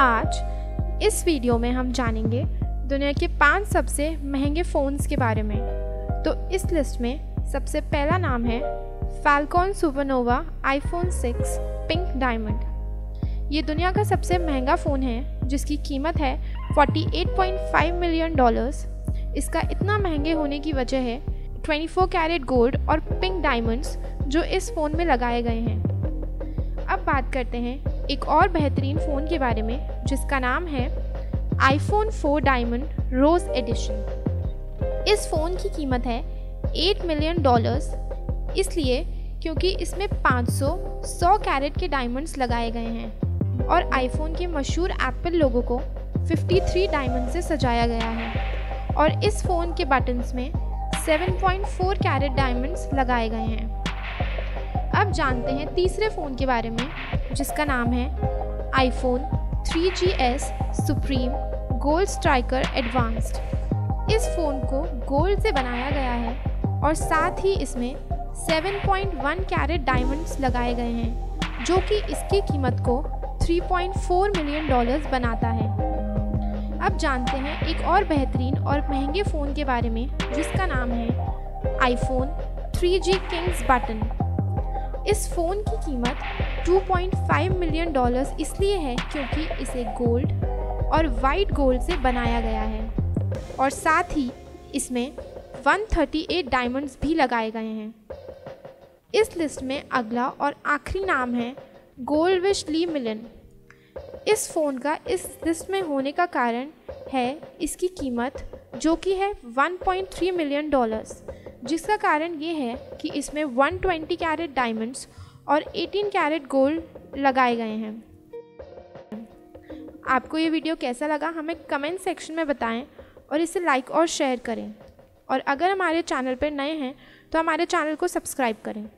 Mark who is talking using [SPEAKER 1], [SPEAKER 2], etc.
[SPEAKER 1] आज इस वीडियो में हम जानेंगे दुनिया के पाँच सबसे महँगे फ़ोन्स के बारे में। तो इस लिस्ट में सबसे पहला नाम है Falcon supernova iPhone 6 pink diamond ये दुनिया का सबसे महँगा फ़ोन है, जिसकी कीमत है 48.5 मिलियन डॉलर्स इसका इतना महँगे होने की वजह है 24 कैरेट गोल्ड और पिंक डायमंड्स जो इस फ़ोन में लगाए गए हैं। अब बात करते हैं एक और बेहतरीन फ़ोन के बारे में, जिसका नाम है आईफोन 4 डायमंड रोज़ एडिशन इस फ़ोन की कीमत है 8 मिलियन डॉलर्स इसलिए क्योंकि इसमें 500 100 कैरेट के डायमंड्स लगाए गए हैं और आईफोन के मशहूर एप्पल लोगों को 53 डायमंड से सजाया गया है। और इस फ़ोन के बटन्स में 7.4 कैरेट डायमंड्स लगाए गए हैं। अब जानते हैं तीसरे फ़ोन के बारे में जिसका नाम है iPhone 3GS supreme gold striker advanced इस फ़ोन को गोल्ड से बनाया गया है और साथ ही इसमें 7.1 कैरेट डायमंड्स लगाए गए हैं, जो कि इसकी कीमत को 3.4 मिलियन डॉलर्स बनाता है। अब जानते हैं एक और बेहतरीन और महँगे फ़ोन के बारे में, जिसका नाम है आईफोन 3G किंग्स बटन इस फ़ोन की कीमत 2.5 मिलियन डॉलर्स इसलिए है क्योंकि इसे गोल्ड और वाइट गोल्ड से बनाया गया है। और साथ ही इसमें 138 डायमंड्स भी लगाए गए हैं। इस लिस्ट में अगला और आखिरी नाम है गोल्ड विश ली मिलन इस फ़ोन का इस लिस्ट में होने का कारण है इसकी कीमत जो कि है 1.3 मिलियन डॉलर्स जिसका कारण ये है कि इसमें 120 कैरेट डायमंड्स और 18 कैरेट गोल्ड लगाए गए हैं। आपको ये वीडियो कैसा लगा, हमें कमेंट सेक्शन में बताएँ और इसे लाइक और शेयर करें। और अगर हमारे चैनल पर नए हैं तो हमारे चैनल को सब्सक्राइब करें।